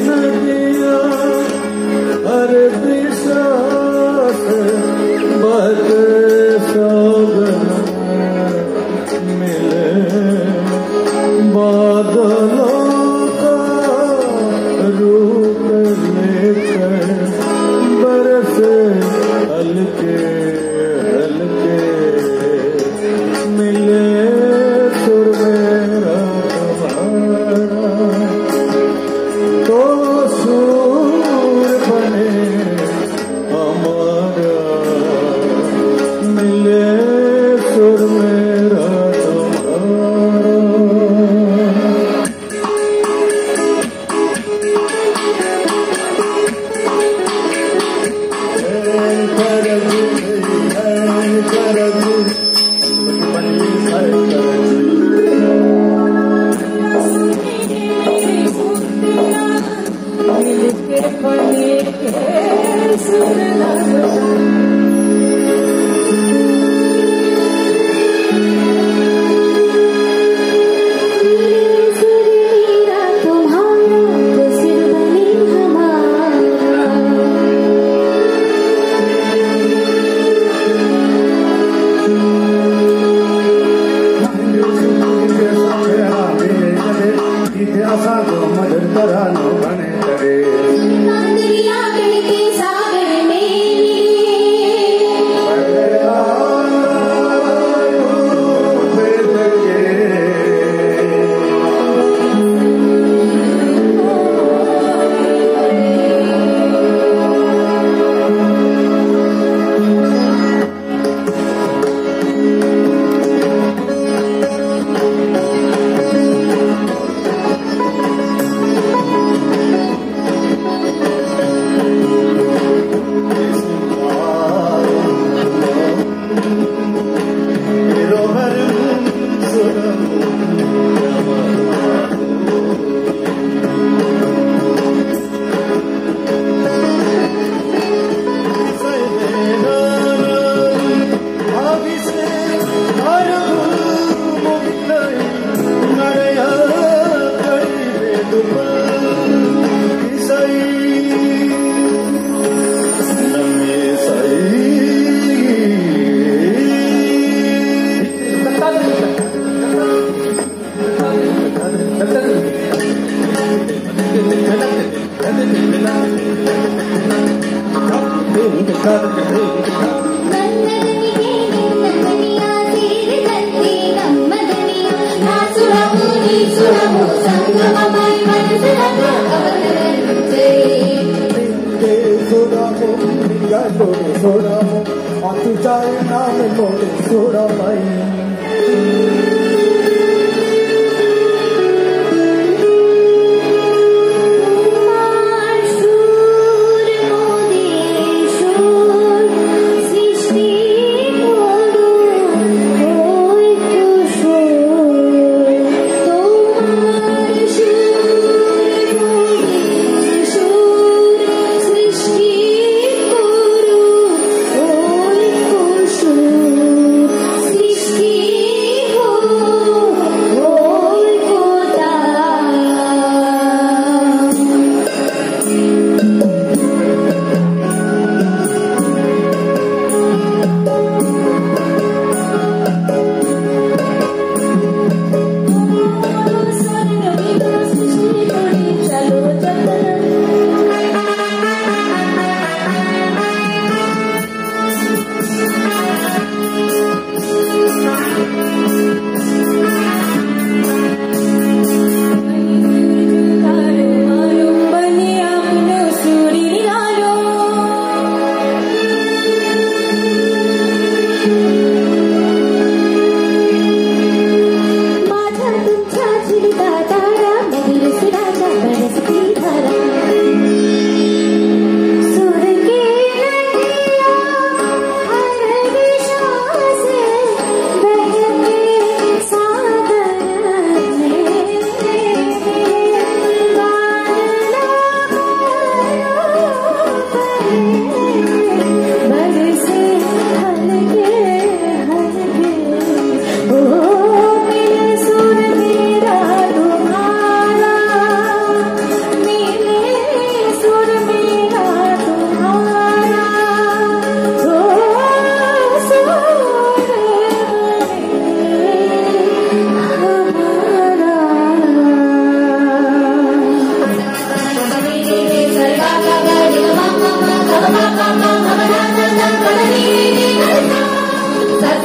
different. Para những tình ca trong những tình ca Suramu Sangamamai Manasaranga Avanarante Ninde Suramu Nindayone Suramu Atu Chayana Mone Suramai Suramai